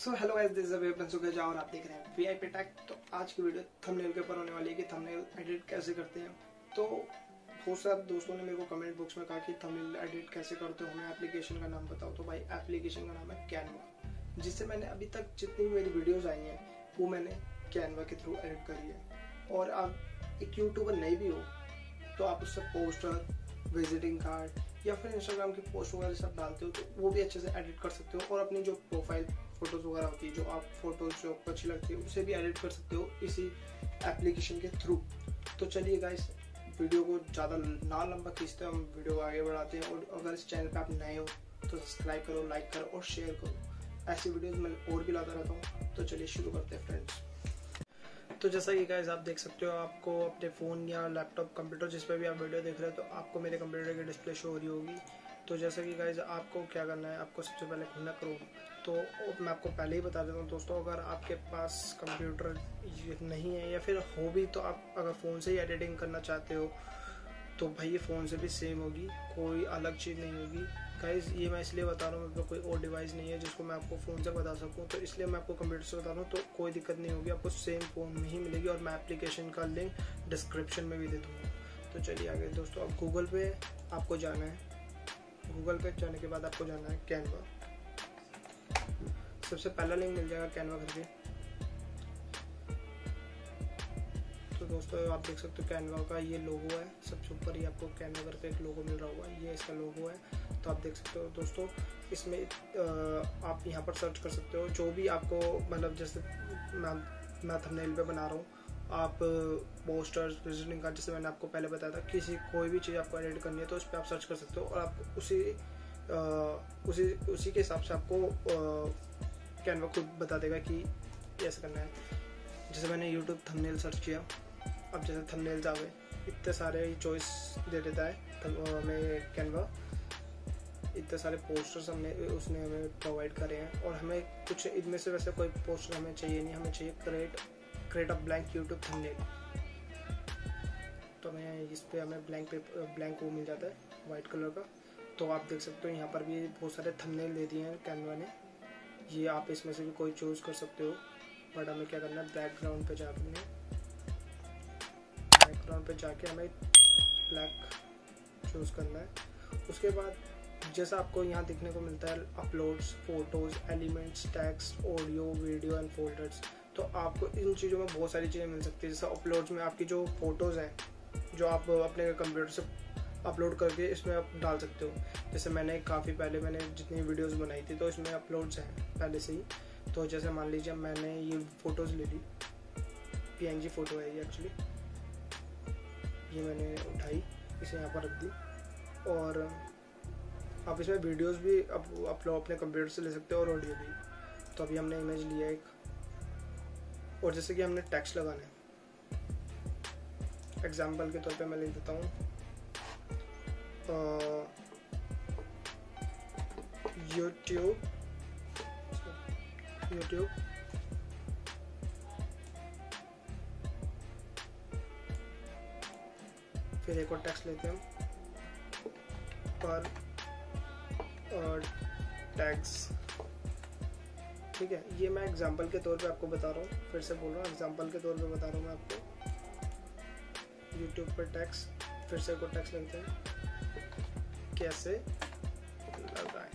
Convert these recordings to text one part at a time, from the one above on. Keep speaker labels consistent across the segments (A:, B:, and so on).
A: So hello guys this is away सुगजा और आप देख रहे हैं वीआईपी टैग तो आज की वीडियो थंबनेल के ऊपर होने वाली है कि थंबनेल एडिट कैसे करते हैं। तो बहुत सारे दोस्तों ने मेरे को कमेंट बॉक्स में कहा कि थंबनेल एडिट कैसे करते हो, हमें एप्लीकेशन का नाम बताओ। तो भाई एप्लीकेशन का नाम है कैनवा जिससे मैंने अभी तक जितनी भी मेरी वीडियोज़ आई हैं, वो मैंने कैनवा के थ्रू एडिट करी है। और आप एक यूट्यूबर नहीं भी हो तो आप उससे पोस्टर विजिटिंग कार्ड या फिर इंस्टाग्राम की पोस्ट वगैरह सब डालते हो तो वो भी अच्छे से एडिट कर सकते हो और अपनी जो प्रोफ़ाइल फ़ोटोज़ वगैरह होती है, जो आप फ़ोटोज़ जो आपको अच्छी लगती है उसे भी एडिट कर सकते हो इसी एप्लीकेशन के थ्रू तो चलिए गाइस वीडियो को ज़्यादा ना लंबा खींचते हम वीडियो को आगे बढ़ाते हैं और अगर इस चैनल पर आप नए हो तो सब्सक्राइब करो लाइक करो और शेयर करो। ऐसी वीडियोज़ मैं और भी लाता रहता हूँ। तो चलिए शुरू करते हैं फ्रेंड्स तो जैसा कि गाइज़ आप देख सकते हो, आपको अपने फ़ोन या लैपटॉप कंप्यूटर जिस पर भी आप वीडियो देख रहे हो तो आपको मेरे कंप्यूटर की डिस्प्ले शो हो रही होगी। तो जैसा कि गाइज़ आपको क्या करना है, आपको सबसे पहले खुलना करो। तो मैं आपको पहले ही बता देता हूँ दोस्तों, अगर आपके पास कंप्यूटर नहीं है या फिर हो भी तो आप अगर फ़ोन से ही एडिटिंग करना चाहते हो तो भाई ये फ़ोन से भी सेम होगी, कोई अलग चीज़ नहीं होगी। गाइज़ ये मैं इसलिए बता रहा हूँ मेरे कोई और डिवाइस नहीं है जिसको मैं आपको फ़ोन से बता सकूँ। तो इसलिए मैं आपको कंप्यूटर से बता रहा हूँ तो कोई दिक्कत नहीं होगी। आपको सेम फ़ोन में ही मिलेगी और मैं एप्लीकेशन का लिंक डिस्क्रिप्शन में भी दे दूँगा। तो चलिए आगे दोस्तों, अब गूगल पे आपको जाना है। गूगल पे जाने के बाद आपको जाना है कैनवा सबसे पहला लिंक मिल जाएगा कैनवा करके। दोस्तों, आप देख सकते हो कैनवा का ये लोगो है। सबसे ऊपर ही आपको कैनवा करके एक लोगो मिल रहा होगा। ये इसका लोगो है। तो आप देख सकते हो दोस्तों, इसमें आप यहाँ पर सर्च कर सकते हो। जो भी आपको मतलब जैसे मैं मैं थंबनेल पे बना रहा हूँ, आप पोस्टर्स विजिटिंग कार्ड जैसे मैंने आपको पहले बताया था, किसी, कोई भी चीज़ आपको एडिट करनी है तो उस पर आप सर्च कर सकते हो और आप उसी उसी उसी के हिसाब से आपको कैनवा खुद बता देगा कि ऐसा करना है। जैसे मैंने यूट्यूब थंबनेल सर्च किया अब जैसे थंबनेल्स आ गए इतने सारे चॉइस दे देता है हमें कैनवा इतने सारे पोस्टर्स हमने उसने हमें प्रोवाइड करे हैं और हमें कुछ इनमें से वैसे कोई पोस्टर हमें चाहिए नहीं, हमें चाहिए create create a blank YouTube thumbnail तो हमें इस पर हमें ब्लैंक पेपर ब्लैंक वो मिल जाता है वाइट कलर का. तो आप देख सकते हो, यहाँ पर भी बहुत सारे थंबनेल दे दिए हैं कैनवा ने. ये आप इसमें से भी कोई चूज़ कर सकते हो बट हमें क्या करना है बैकग्राउंड पे जाके बैकग्राउंड पे जाके हमें ब्लैक चूज़ करना है। उसके बाद जैसा आपको यहाँ देखने को मिलता है uploads photos elements text audio video and folders तो आपको इन चीज़ों में बहुत सारी चीज़ें मिल सकती है। जैसे अपलोड्स में आपकी जो फ़ोटोज़ हैं, जो आप अपने कंप्यूटर से अपलोड करके इसमें आप डाल सकते हो। जैसे मैंने काफ़ी पहले मैंने जितनी वीडियोस बनाई थी तो इसमें अपलोड्स हैं पहले से ही। तो जैसे मान लीजिए मैंने ये फ़ोटोज़ ले ली PNG फ़ोटो है ये एक्चुअली ये मैंने उठाई, इसे यहाँ पर रख दी। और आप इसमें वीडियोस भी आप लोग अपने कंप्यूटर से ले सकते हो और ऑडियो भी। तो अभी हमने इमेज लिया एक। और जैसे कि हमने टैक्स लगाना है। एग्ज़ाम्पल के तौर पे मैं लिख देता हूँ। यूट्यूब यूट्यूब फिर एक और टैक्स लेते हैं पर, और टैक्स ठीक है, ये मैं एग्जांपल के तौर पे आपको बता रहा हूँ। फिर से बोल रहा हूँ एग्जांपल के तौर पे बता रहा हूँ मैं आपको। यूट्यूब पर टैक्स फिर से को टैक्स लगते हैं। कैसे? लगाएँ।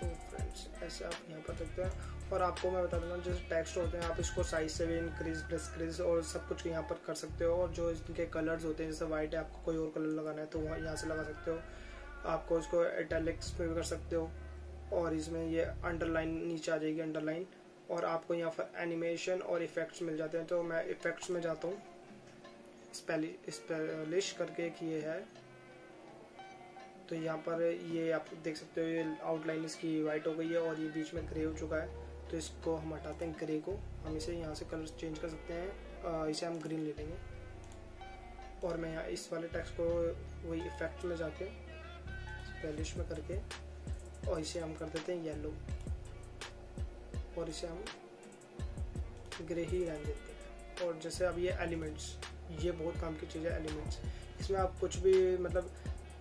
A: तो फ्रेंड्स ऐसे आप यहाँ पर देखते हैं। और आपको मैं बता दूँगा, जैसे टेक्स्ट होते हैं आप इसको साइज़ से भी इंक्रीज डिस्क्रीज और सब कुछ यहाँ पर कर सकते हो। और जो इनके कलर्स होते हैं, जैसे वाइट है, आपको कोई और कलर लगाना है तो वहाँ यहाँ से लगा सकते हो। आपको इसको इटैलिक्स में भी कर सकते हो। और इसमें ये अंडरलाइन नीचे आ जाएगी अंडरलाइन और आपको यहाँ पर एनिमेशन और इफ़ेक्ट्स मिल जाते हैं। तो मैं इफ़ेक्ट्स में जाता हूँ। स्पेलिश करके एक ये है। तो यहाँ पर ये आप देख सकते हो, ये आउटलाइन इसकी वाइट हो गई है और ये बीच में ग्रे हो चुका है। तो इसको हम हटाते हैं ग्रे को। हम इसे यहाँ से कलर चेंज कर सकते हैं। इसे हम ग्रीन ले लेंगे। और मैं यहाँ इस वाले टेक्स्ट को वही इफ़ेक्ट में जाके स्पेलिश में करके और इसे हम कर देते हैं येलो और इसे हम ग्रे ही रहने देते हैं। और जैसे अब ये एलिमेंट्स ये बहुत काम की चीज़ है एलिमेंट्स इसमें आप कुछ भी मतलब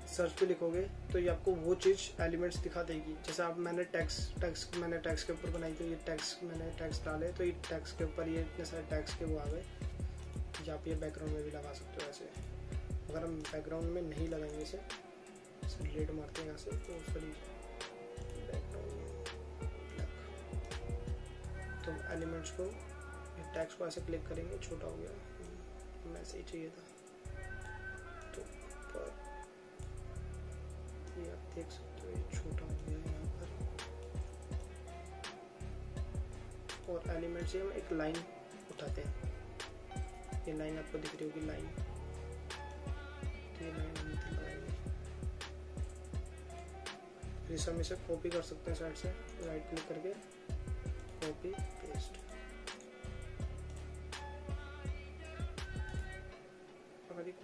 A: सर्च पे लिखोगे तो ये आपको वो चीज़ एलिमेंट्स दिखा देगी। जैसे आप मैंने टैक्स टैक्स मैंने टैक्स के ऊपर बनाई तो ये टैक्स मैंने टैक्स डाले तो ये टैक्स के ऊपर ये इतने सारे टैक्स के वो आ गए। या आप ये बैकग्राउंड में भी लगा सकते हो ऐसे। अगर हम बैकग्राउंड में नहीं लगाएँगे इसे रेड मारते हैं यहाँ से तो सॉरी तो एलिमेंट्स को टैक्स को ऐसे क्लिक करेंगे, छोटा हो गया। मैं ऐसे ही चाहिए था। देख सकते हो, ये छोटा हो गया यहाँ पर। और एलिमेंट से हम एक लाइन उठाते हैं। ये लाइन आपको दिख रही होगी, लाइन। तो ये लाइन हम लगाएँगे फिर हम इसे कॉपी कर सकते हैं साइड से। राइट क्लिक करके कॉपी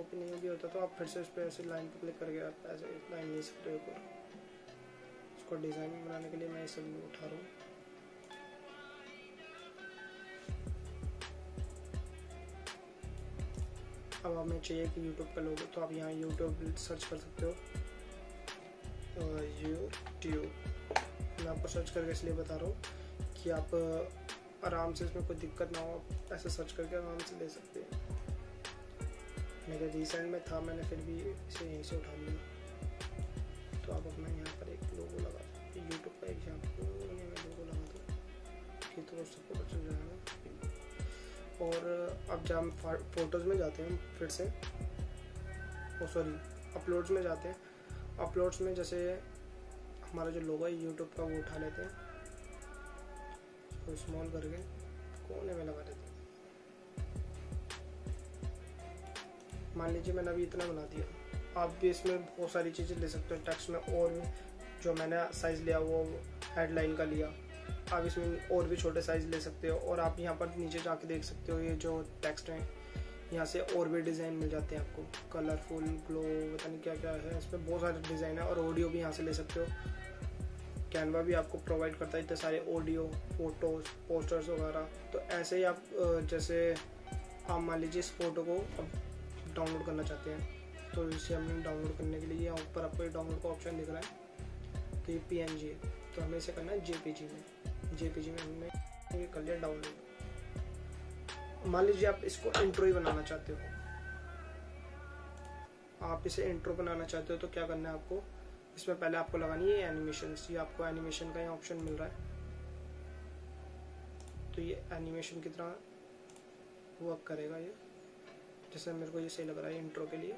A: कॉपी नहीं भी होता तो आप फिर से उस पर ऐसे लाइन पर क्लिक करके आप ऐसे लाइन ले सकते हो इसको डिज़ाइन बनाने के लिए मैं ये सब उठा रहा हूँ। अब हमें चाहिए कि यूट्यूब का लोगो तो आप यहाँ यूट्यूब सर्च कर सकते हो। यूट्यूब मैं आपको सर्च करके इसलिए बता रहा हूँ कि आप आराम से इसमें कोई दिक्कत ना हो, आप ऐसे सर्च करके आराम से ले सकते हैं। मेरे रिसेंट में था, मैंने फिर भी इसे यहीं से उठा लिया। तो आप अपना यहाँ पर एक लोगो लगा यूट्यूब का एक यहाँ मैं लोगो लगा दूँ कि तो पता चल जाएगा और अब जब हम फ़ोटोज़ में जाते हैं फिर से, ओ सॉरी अपलोड्स में जाते हैं। अपलोड्स में जैसे हमारा जो लोगो है यूट्यूब का वो उठा लेते हैं। स्मॉल करके कोने में लगा देते मान लीजिए मैंने अभी इतना बना दिया। आप भी इसमें बहुत सारी चीज़ें ले सकते हो टेक्स्ट में और भी जो मैंने साइज़ लिया, वो हेडलाइन का लिया। आप इसमें और भी छोटे साइज़ ले सकते हो और आप यहाँ पर नीचे जाके देख सकते हो ये जो टेक्स्ट हैं। यहाँ से और भी डिज़ाइन मिल जाते हैं आपको। कलरफुल ग्लो पता नहीं क्या क्या है इसमें बहुत सारे डिज़ाइन है और ऑडियो भी यहाँ से ले सकते हो। कैनवा भी आपको प्रोवाइड करता है इतने सारे ऑडियो फ़ोटोज़ पोस्टर्स वगैरह। तो ऐसे ही आप जैसे आप मान लीजिए इस फ़ोटो को अब डाउनलोड करना चाहते हैं तो इसे हमने डाउनलोड करने के लिए यहाँ ऊपर आपको डाउनलोड का ऑप्शन दिख रहा है तो पी एन जी है तो हमें इसे करना है जे में। जे पी जी में हमने ये कर लिया डाउनलोड। मान लीजिए आप इसको इंट्रो ही बनाना चाहते हो। आप इसे इंट्रो बनाना चाहते हो तो क्या करना है आपको? इसमें पहले आपको लगानी है एनिमेशन ये आपको एनिमेशन का यहाँ ऑप्शन मिल रहा है। तो ये एनिमेशन की तरह वर्क करेगा ये। जैसे मेरे को ये सही लग रहा है इंट्रो के लिए।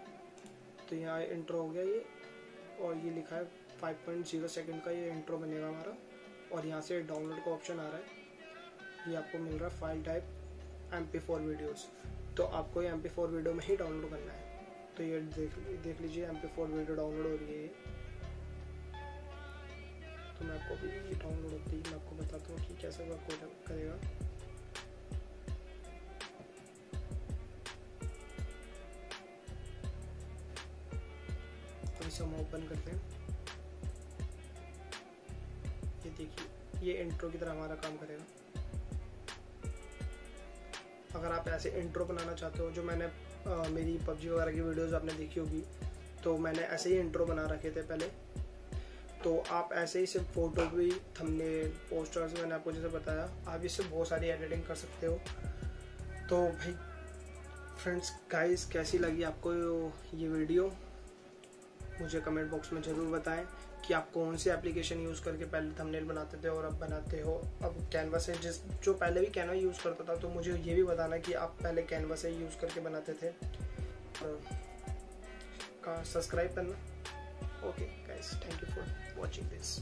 A: तो यहाँ इंट्रो हो गया ये, और ये लिखा है 5.0 सेकंड का ये इंट्रो बनेगा हमारा। और यहाँ से डाउनलोड का ऑप्शन आ रहा है। ये आपको मिल रहा है file type M P four videos तो आपको ये एम पी फोर वीडियो में ही डाउनलोड करना है। तो ये देख देख लीजिए M P four video download हो रही है तो मैं आपको भी डाउनलोड होती है मैं आपको बताता हूँ कि कैसे वर्क करेगा। अब हम ओपन करते हैं। ये देखिए ये इंट्रो की तरह हमारा काम करेगा। अगर आप ऐसे इंट्रो बनाना चाहते हो जो मैंने आ, मेरी पबजी वगैरह की वीडियोस आपने देखी होगी तो मैंने ऐसे ही इंट्रो बना रखे थे पहले। तो आप ऐसे ही सिर्फ़ फ़ोटो भी थमने पोस्टर्स मैंने आपको जैसे बताया आप इससे बहुत सारी एडिटिंग कर सकते हो। तो भाई फ्रेंड्स गाइस कैसी लगी आपको ये वीडियो मुझे कमेंट बॉक्स में ज़रूर बताएँ कि आप कौन सी एप्लीकेशन यूज़ करके पहले थंबनेल बनाते थे और अब बनाते हो। अब कैनवा से जिस, जो पहले भी कैनवा यूज़ करता था तो मुझे ये भी बताना कि आप पहले कैनवा से यूज़ करके बनाते थे। सब्सक्राइब करना। Okay guys thank you for watching this.